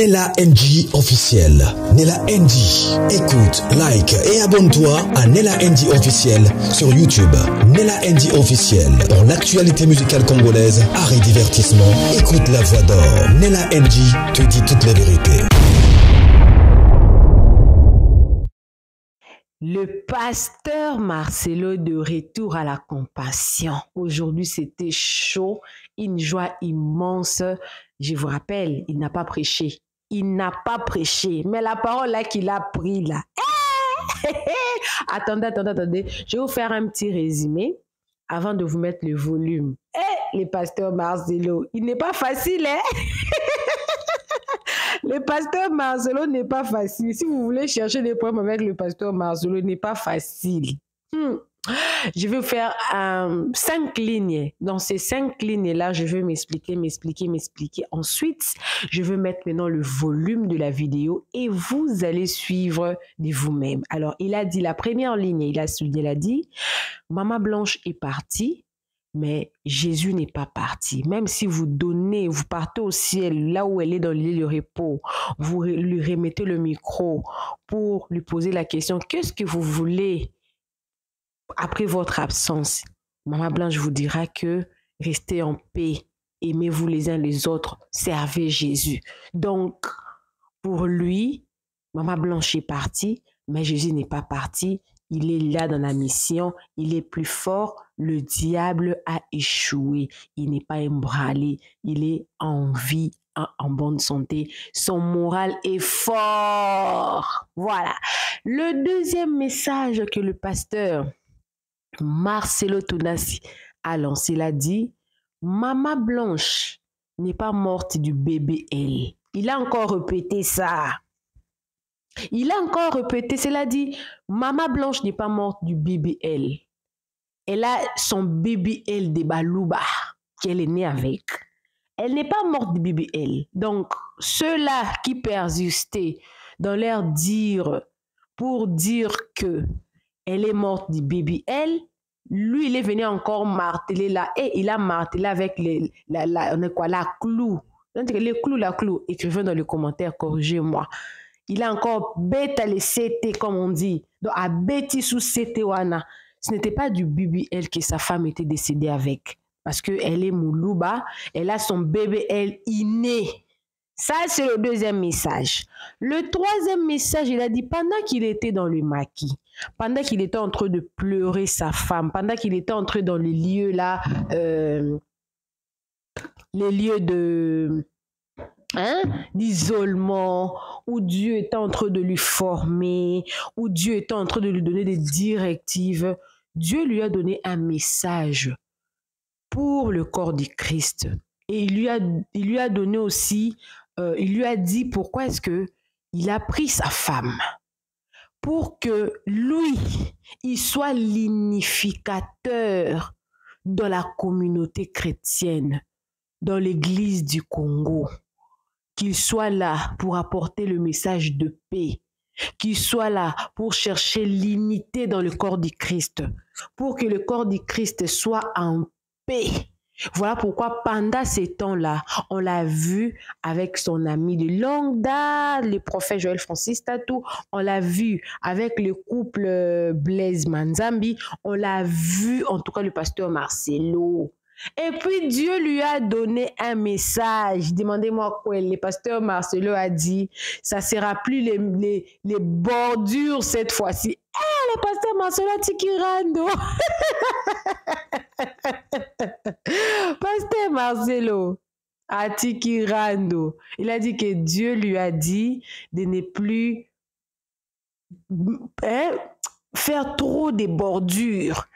Nella NG officiel. Nella NG. Écoute, like et abonne-toi à Nella NG officiel sur YouTube. Nella NG officiel pour l'actualité musicale congolaise, art et divertissement. Écoute la voix d'or. Nella NG te dit toutes les vérités. Le pasteur Marcelo de retour à la compassion. Aujourd'hui, c'était chaud, une joie immense. Je vous rappelle, il n'a pas prêché. Il n'a pas prêché. Mais la parole là qu'il a pris là. attendez, attendez, attendez. Je vais vous faire un petit résumé avant de vous mettre le volume. Eh, les pasteurs Marcelo, il n'est pas facile, hein? le pasteur Marcelo n'est pas facile. Si vous voulez chercher des problèmes avec le pasteur Marcelo, il n'est pas facile. Hmm. Je vous faire euh, cinq lignes. Dans ces cinq lignes-là, je vais m'expliquer, m'expliquer, m'expliquer. Ensuite, je vais mettre maintenant le volume de la vidéo et vous allez suivre de vous-même. Alors, il a dit la première ligne, il a, il a dit, Maman Blanche est partie, mais Jésus n'est pas parti. Même si vous donnez, vous partez au ciel, là où elle est dans l'île de repos, vous lui remettez le micro pour lui poser la question, qu'est-ce que vous voulez après votre absence? Maman Blanche vous dira que restez en paix, aimez-vous les uns les autres, servez Jésus. Donc, pour lui, Maman Blanche est partie, mais Jésus n'est pas parti. Il est là dans la mission, il est plus fort. Le diable a échoué. Il n'est pas embranlé, il est en vie, en, bonne santé. Son moral est fort. Voilà. Le deuxième message que le pasteur Marcelo Tonassi a lancé, il a dit, Maman Blanche n'est pas morte du bébé elle. Il a encore répété ça. Il a encore répété, cela dit, Maman Blanche n'est pas morte du BBL. Elle a son BBL de Balouba qu'elle est née avec. Elle n'est pas morte du BBL. Donc, ceux-là qui persistaient dans leur dire pour dire que elle est morte du BBL, lui, il est venu encore marteler là et il a martelé avec les, la, la, on est quoi, la clou. Les clous, la clou. Écrivez dans les commentaires, corrigez-moi il a encore bête à les CT, comme on dit. Donc, à bêti sous CT wana. Ce n'était pas du BBL que sa femme était décédée avec. Parce qu'elle est Moulouba, elle a son bébé, elle, inné. Ça, c'est le deuxième message. Le troisième message, il a dit pendant qu'il était dans le maquis, pendant qu'il était en train de pleurer sa femme, pendant qu'il était entré dans les lieux là, euh, les lieux de Hein, d'isolement, où Dieu est en train de lui former, où Dieu est en train de lui donner des directives, Dieu lui a donné un message pour le corps du Christ. Et il lui a, il lui a donné aussi, euh, il lui a dit pourquoi est-ce que il a pris sa femme. Pour que lui, il soit l'unificateur dans la communauté chrétienne, dans l'église du Congo. Qu'il soit là pour apporter le message de paix, qu'il soit là pour chercher l'unité dans le corps du Christ, pour que le corps du Christ soit en paix. Voilà pourquoi pendant ces temps-là, on l'a vu avec son ami de longue date, le prophète Joël Francis Tatou, on l'a vu avec le couple euh, Blaise Manzambi, on l'a vu en tout cas le pasteur Marcelo. Et puis Dieu lui a donné un message. Demandez-moi quoi. Le pasteur Marcelo a dit, ça sera plus les, bordures cette fois-ci. Le pasteur Marcelo a tikirando. pasteur Marcelo a tikirando. Il a dit que Dieu lui a dit de ne plus hein, faire trop de bordures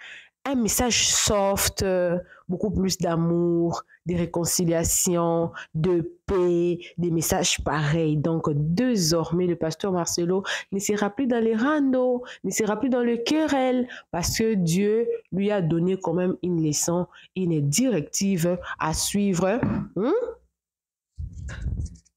un message soft, euh, beaucoup plus d'amour, de réconciliation, de paix, des messages pareils. Donc, désormais, le pasteur Marcelo ne sera plus dans les randos, ne sera plus dans le querelle, parce que Dieu lui a donné quand même une leçon, une directive à suivre. Hein?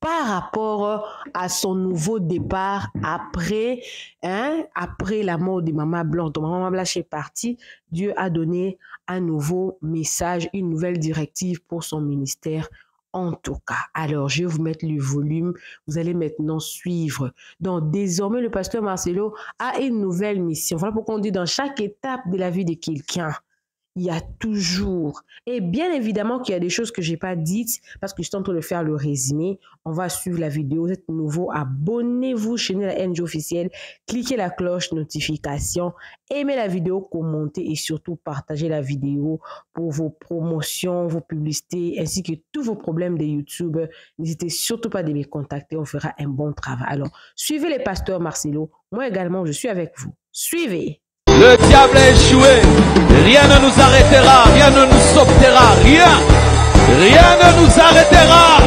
Par rapport à son nouveau départ après, hein, après la mort de Maman Blanche. Donc, Maman Blanche est partie. Dieu a donné un nouveau message, une nouvelle directive pour son ministère en tout cas. Alors, je vais vous mettre le volume. Vous allez maintenant suivre. Donc, désormais, le pasteur Marcelo a une nouvelle mission. Voilà pourquoi on dit dans chaque étape de la vie de quelqu'un, il y a toujours. Et bien évidemment qu'il y a des choses que j'ai pas dites parce que je suis en train de faire le résumé. On va suivre la vidéo. Vous êtes nouveau, abonnez-vous chez la NG officielle, cliquez la cloche notification, aimez la vidéo, commentez et surtout partagez la vidéo pour vos promotions, vos publicités ainsi que tous vos problèmes de YouTube. N'hésitez surtout pas de me contacter, on fera un bon travail. Alors, suivez les pasteurs Marcelo. Moi également, je suis avec vous. Suivez. Le diable a échoué. Rien ne nous arrêtera, rien ne nous sauvera, rien. Rien ne nous arrêtera.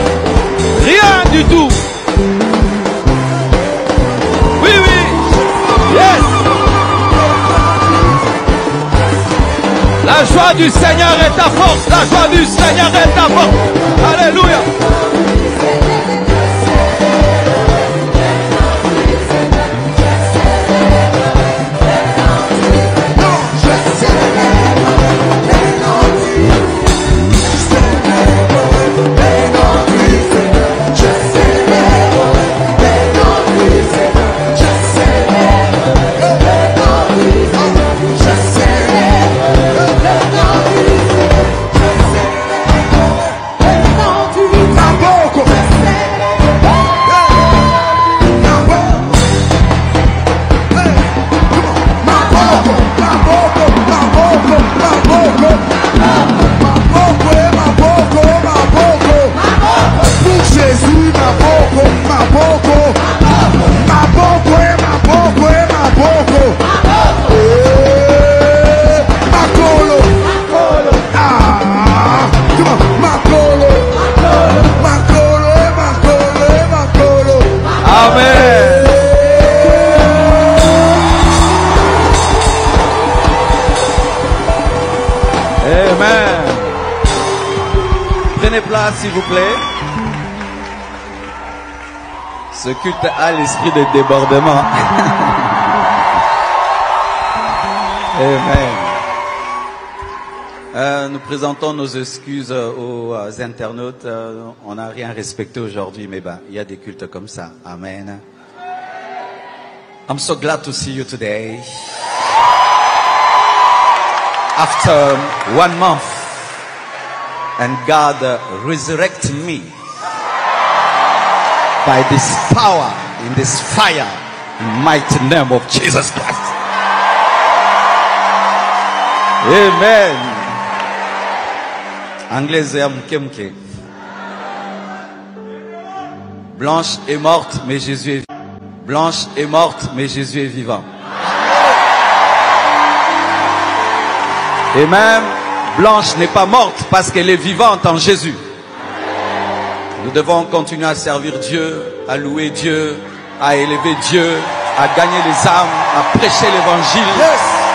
Rien du tout. Oui, oui. Yes. La joie du Seigneur est ta force. La joie du Seigneur est ta force. Alléluia. Plaît. Ce culte a l'esprit de débordement. Amen. Euh, nous présentons nos excuses aux euh, internautes. Euh, on n'a rien respecté aujourd'hui, mais ben, il y a des cultes comme ça. Amen. I'm so glad to see you today. After one month, and God resurrect me by this power, in this fire, in mighty name of Jesus Christ. Amen. Anglaise ya mke mke. Blanche est morte, mais Jésus est. Blanche est morte, mais Jésus est vivant. Même Blanche n'est pas morte parce qu'elle est vivante en Jésus. Nous devons continuer à servir Dieu, à louer Dieu, à élever Dieu, à gagner les âmes, à prêcher l'évangile,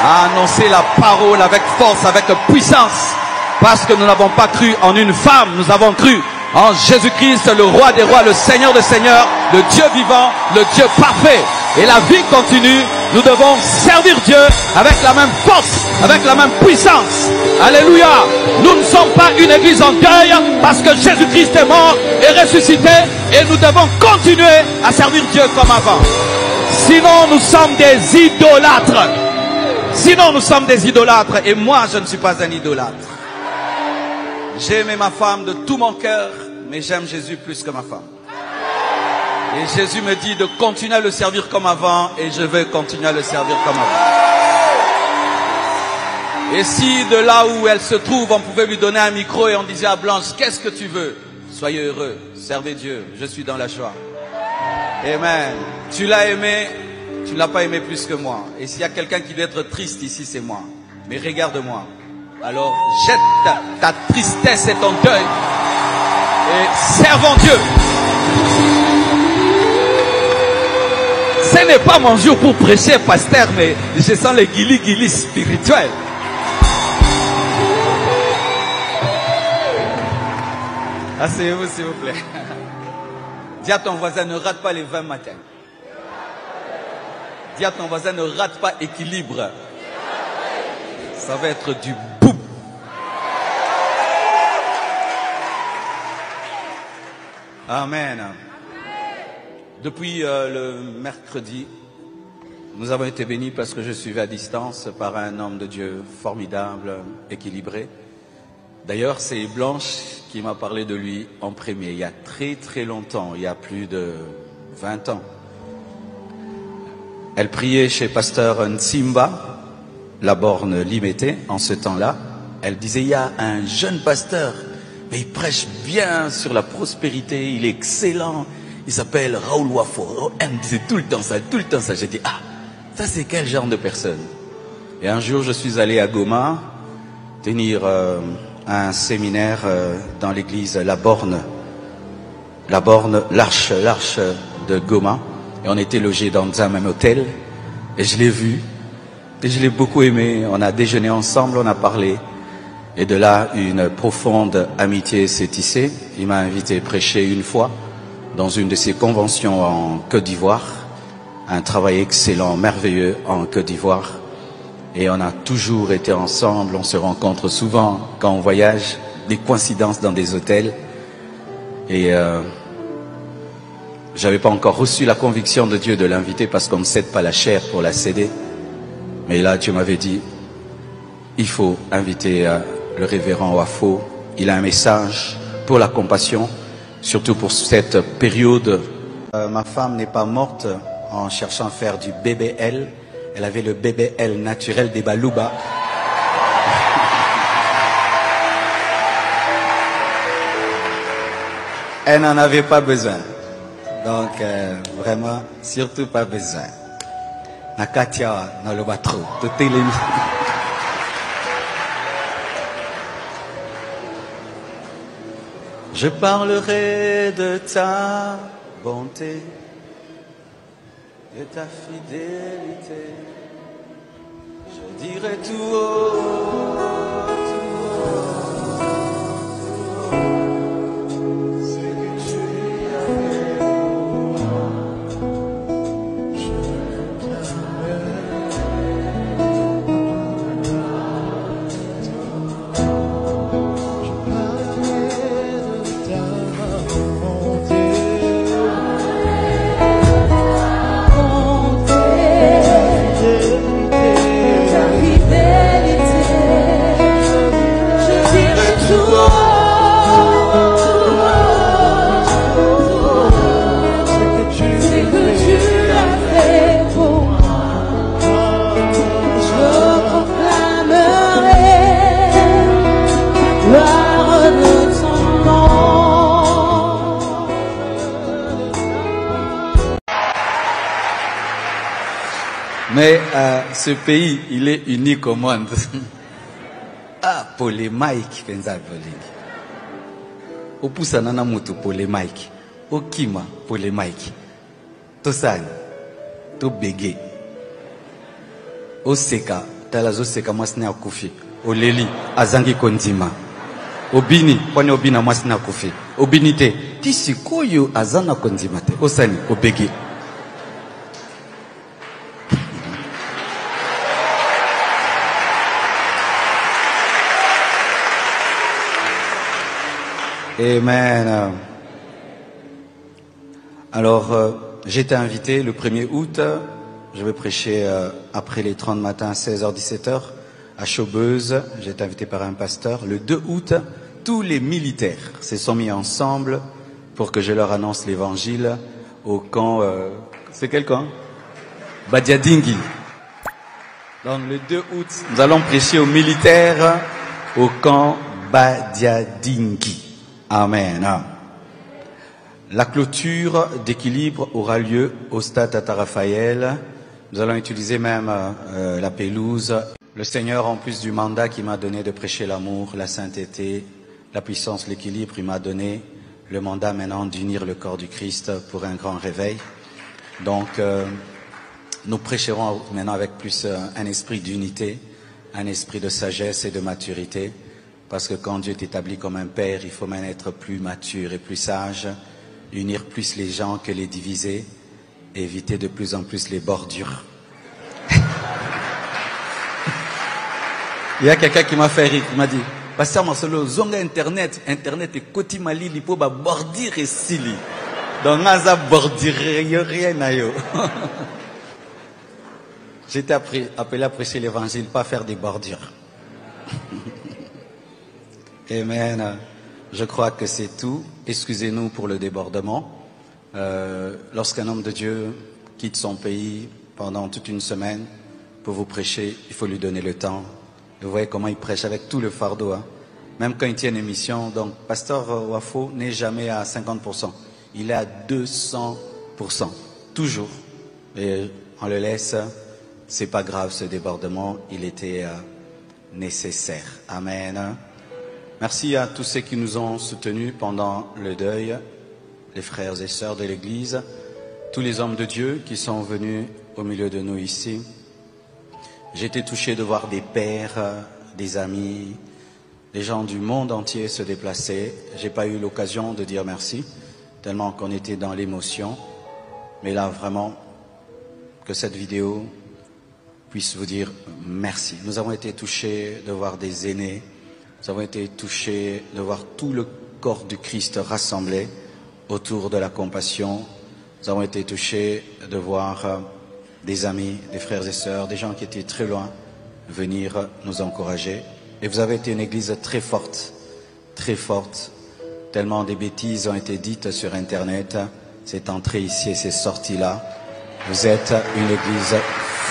à annoncer la parole avec force, avec puissance. Parce que nous n'avons pas cru en une femme, nous avons cru en Jésus-Christ, le roi des rois, le Seigneur des seigneurs, le Dieu vivant, le Dieu parfait. Et la vie continue. Nous devons servir Dieu avec la même force, avec la même puissance. Alléluia. Nous ne sommes pas une église en deuil parce que Jésus-Christ est mort et ressuscité et nous devons continuer à servir Dieu comme avant. Sinon, nous sommes des idolâtres. Sinon, nous sommes des idolâtres. Et moi, je ne suis pas un idolâtre. J'ai aimé ma femme de tout mon cœur, mais j'aime Jésus plus que ma femme. Et Jésus me dit de continuer à le servir comme avant, et je vais continuer à le servir comme avant. Et si de là où elle se trouve, on pouvait lui donner un micro et on disait à Blanche, qu'est-ce que tu veux? Soyez heureux, servez Dieu, je suis dans la joie. Amen. Tu l'as aimé, tu ne l'as pas aimé plus que moi. Et s'il y a quelqu'un qui doit être triste ici, c'est moi. Mais regarde-moi. Alors jette ta, ta tristesse et ton deuil et servons Dieu. Ce n'est pas mon jour pour prêcher, pasteur, mais je sens les guili-guili spirituels. Asseyez-vous, s'il vous plaît. Dis à ton voisin, ne rate pas les 20 matins. Dis à ton voisin, ne rate pas équilibre. Ça va être du boum. Amen. Depuis euh, le mercredi, nous avons été bénis parce que je suis à distance par un homme de Dieu formidable, équilibré. D'ailleurs, c'est Blanche qui m'a parlé de lui en premier, il y a très très longtemps, il y a plus de 20 ans. Elle priait chez pasteur Nsimba, la borne limitée, en ce temps-là. Elle disait, il y a un jeune pasteur, mais il prêche bien sur la prospérité, il est excellent. Il s'appelle Raoul Wafo. Elle me disait tout le temps ça, tout le temps ça. J'ai dit, ah, ça c'est quel genre de personne? Et un jour, je suis allé à Goma tenir euh, un séminaire euh, dans l'église La Borne, La Borne, l'Arche, l'Arche de Goma. Et on était logés dans un même hôtel. Et je l'ai vu. Et je l'ai beaucoup aimé. On a déjeuné ensemble, on a parlé. Et de là, une profonde amitié s'est tissée. Il m'a invité à prêcher une fois dans une de ses conventions en Côte d'Ivoire. Un travail excellent, merveilleux en Côte d'Ivoire. Et on a toujours été ensemble. On se rencontre souvent quand on voyage. Des coïncidences dans des hôtels. Et euh, j'avais pas encore reçu la conviction de Dieu de l'inviter parce qu'on ne cède pas la chair pour la céder. Mais là, Dieu m'avait dit, il faut inviter euh, le révérend Wafo. Il a un message pour la compassion, surtout pour cette période. Euh, ma femme n'est pas morte en cherchant à faire du BBL. Elle avait le BBL naturel des Balouba. Elle n'en avait pas besoin. Donc, euh, vraiment, surtout pas besoin. Nakatia, Nalobatro, tout est Je parlerai de ta bonté, de ta fidélité. Je dirai tout haut, Mais euh, ce pays, il est unique au monde. ah, polémique, penza polémique. opusana na mutu polémique okima polémique tosani tobege oseka tala azoseka mwasi na akufi oleli azangi kondima. Obini mponi obina mwasi na akufi obini te ti sikoyo aza na kondima te. Osani obege Amen. Alors, euh, été invité le 1er août. Je vais prêcher euh, après les 30 matins, 16h, 17h, à Chaubeuse. J'ai été invité par un pasteur. Le 2 août, tous les militaires se sont mis ensemble pour que je leur annonce l'évangile au camp. euh, C'est quel camp? Badiadingi. Donc, le 2 août, nous allons prêcher aux militaires au camp Badiadingi. Amen. La clôture d'équilibre aura lieu au stade Tata Raphaël. Nous allons utiliser même euh, la pelouse. Le Seigneur, en plus du mandat qu'il m'a donné de prêcher l'amour, la sainteté, la puissance, l'équilibre, il m'a donné le mandat maintenant d'unir le corps du Christ pour un grand réveil. Donc, euh, nous prêcherons maintenant avec plus euh, un esprit d'unité, un esprit de sagesse et de maturité. Parce que quand Dieu t'établit comme un père, il faut même être plus mature et plus sage, unir plus les gens que les diviser, éviter de plus en plus les bordures. Il y a quelqu'un qui m'a fait rire, qui m'a dit, pasteur marcelo zonga internet internet ekoti malili mpo babordire esili donc nga aza bordire yo rien na yo. J'étais appelé à prêcher l'évangile pas faire des bordures amen je crois que c'est tout excusez-nous pour le débordement euh, lorsqu'un homme de Dieu quitte son pays pendant toute une semaine pour vous prêcher, il faut lui donner le temps. Vous voyez comment il prêche avec tout le fardeau. Hein. Même quand il tient une émission, donc Pasteur Wafo n'est jamais à 50%. Il est à 200%. Toujours. Et on le laisse. C'est pas grave ce débordement. Il était euh, nécessaire. Amen. Merci à tous ceux qui nous ont soutenus pendant le deuil les frères et sœurs de l'Église, tous les hommes de Dieu qui sont venus au milieu de nous ici. Été touché de voir des pères, des amis, des gens du monde entier se déplacer. J'ai pas eu l'occasion de dire merci, tellement qu'on était dans l'émotion. Mais là, vraiment, que cette vidéo puisse vous dire merci. Nous avons été touchés de voir des aînés. Nous avons été touchés de voir tout le corps du Christ rassemblé autour de la compassion. Nous avons été touchés de voir euh, des amis, des frères et sœurs, des gens qui étaient très loin venir nous encourager. Et vous avez été une église très forte, très forte, tellement des bêtises ont été dites sur Internet. C'est entré ici et c'est sorti là. Vous êtes une église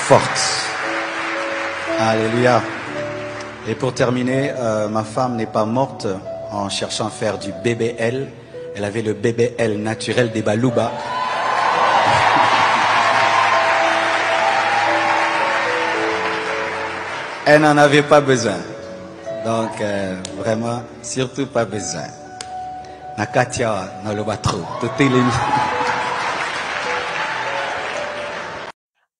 forte. Alléluia. Et pour terminer, euh, ma femme n'est pas morte en cherchant à faire du BBL. Elle avait le BBL naturel des Balouba. Elle n'en avait pas besoin. Donc, euh, vraiment, surtout pas besoin. Nakatia, Nalobatro,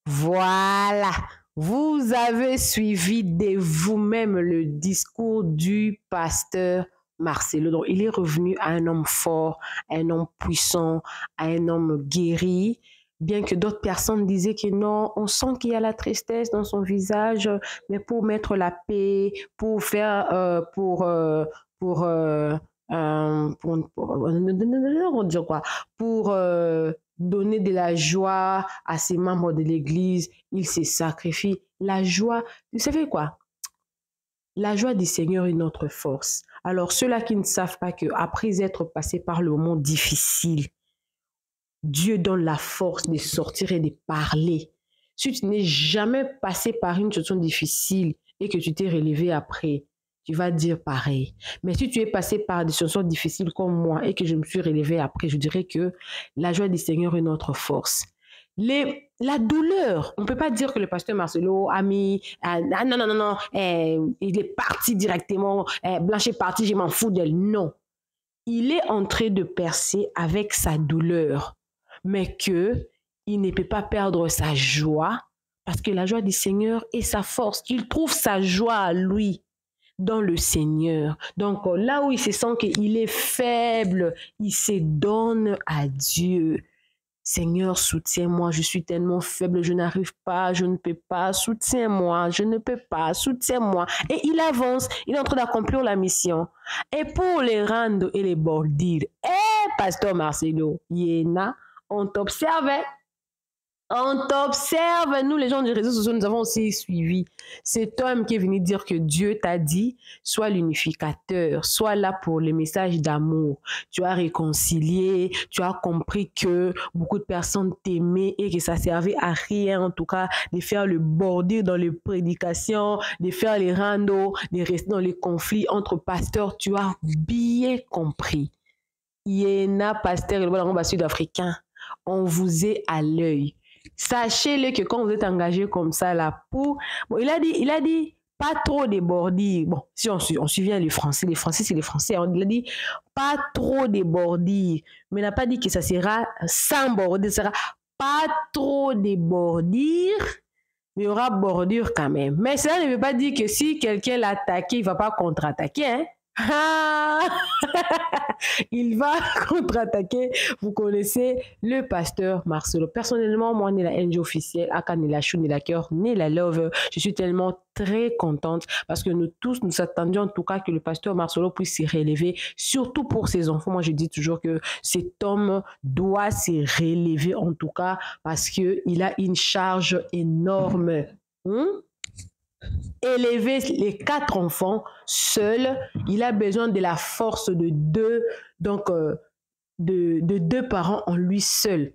Voilà. Vous avez suivi de vous-même le discours du pasteur Marcelo. Donc, il est revenu à un homme fort, à un homme puissant, à un homme guéri. Bien que d'autres personnes disaient que non, on sent qu'il y a la tristesse dans son visage, mais pour mettre la paix, pour faire, euh, pour, euh, pour, euh, pour, pour, dire quoi, pour donner de la joie à ses membres de l'Église, il se sacrifie. La joie, vous savez quoi? La joie du Seigneur est notre force. Alors ceux-là qui ne savent pas que après être passés par le moment difficile, Dieu donne la force de sortir et de parler. Si tu n'es jamais passé par une situation difficile et que tu t'es relevé après, tu vas dire pareil. Mais si tu es passé par des situations difficiles comme moi et que je me suis relevé après, je dirais que la joie du Seigneur est notre force. La douleur, on ne peut pas dire que le pasteur Marcelo a mis, ah, ah non, non, non, non, eh, il est parti directement, eh, Blanche est parti, je m'en fous d'elle. Non. Il est en train de percer avec sa douleur, mais que il ne peut pas perdre sa joie, parce que la joie du Seigneur est sa force. Il trouve sa joie à lui dans le Seigneur. Donc là où il se sent qu'il est faible, il se donne à Dieu. Seigneur, soutiens-moi, je suis tellement faible, je n'arrive pas, je ne peux pas, soutiens-moi, je ne peux pas, soutiens-moi. Et il avance, il est en train d'accomplir la mission. Et pour les rendre et les bordir, eh, Pasteur Marcelo, Yéna, on t'observait. On t'observe, nous les gens du réseau social, nous avons aussi suivi cet homme qui est venu dire que Dieu t'a dit, sois l'unificateur, sois là pour les messages d'amour. Tu as réconcilié, tu as compris que beaucoup de personnes t'aimaient et que ça servait à rien, en tout cas, de faire le bordir dans les prédications, de faire les randos, de rester dans les conflits entre pasteurs. Tu as bien compris. Yéna, pasteur, le sud-africain, on vous est à l'œil Sachez-le que quand vous êtes engagé comme ça là pour... Bon, il a dit, il a dit pas trop débordir. Bon, si on, on suit bien les Français, les Français, c'est les Français. On, il a dit pas trop débordir. Mais il n'a pas dit que ça sera sans bordir. Ça sera pas trop débordir, mais il y aura bordure quand même. Mais cela ne veut pas dire que si quelqu'un l'a attaqué, il ne va pas contre-attaquer. Hein? Ah! il va contre-attaquer. Vous connaissez le pasteur Marcelo. Personnellement, moi, né la NG officielle, né la chou, né la cœur, né la love. Je suis tellement très contente parce que nous tous, nous attendions en tout cas que le pasteur Marcelo puisse s'y relever, surtout pour ses enfants. Moi, je dis toujours que cet homme doit s'y relever en tout cas parce qu'il a une charge énorme. Hmm? Élever les quatre enfants seul, il a besoin de la force de deux, donc euh, de, de deux parents en lui seul.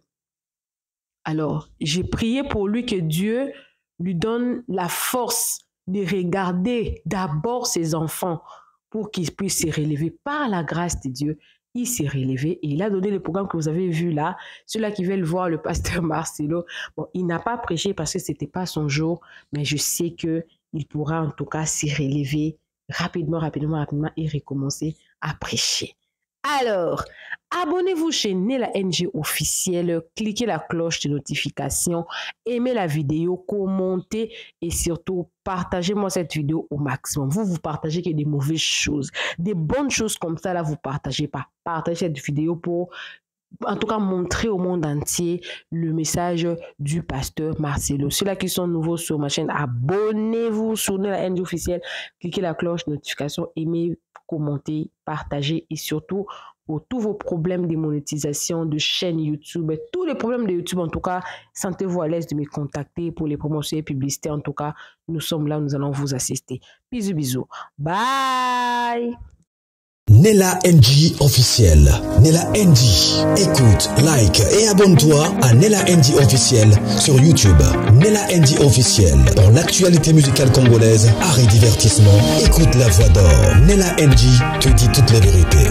Alors, j'ai prié pour lui que Dieu lui donne la force de regarder d'abord ses enfants pour qu'ils puissent se relever par la grâce de Dieu. Il s'est relevé et il a donné le programme que vous avez vu là. Ceux-là qui veulent voir le pasteur Marcelo, bon, il n'a pas prêché parce que c'était pas son jour, mais je sais que il pourra en tout cas s'y relever rapidement, rapidement, rapidement et recommencer à prêcher. Alors, abonnez-vous chez Nela NG officiel, cliquez la cloche de notification, aimez la vidéo, commentez et surtout partagez-moi cette vidéo au maximum. Vous, vous partagez que des mauvaises choses. Des bonnes choses comme ça, là, vous partagez pas. Partagez cette vidéo pour en tout cas montrer au monde entier le message du pasteur Marcelo. Ceux-là qui sont nouveaux sur ma chaîne, abonnez-vous, soutenez la NG officielle, cliquez la cloche notification, aimez, commentez, partagez et surtout pour tous vos problèmes de monétisation de chaîne YouTube, tous les problèmes de YouTube en tout cas, sentez-vous à l'aise de me contacter pour les promotions et publicités. En tout cas, nous sommes là, nous allons vous assister. Bisous, bisous. Bye Nella NG officiel. Nella NG. Écoute, like et abonne-toi à Nella NG officiel sur YouTube. Nella NG officiel. Pour l'actualité musicale congolaise, art divertissement, écoute la voix d'or. Nella NG te dit toutes les vérités.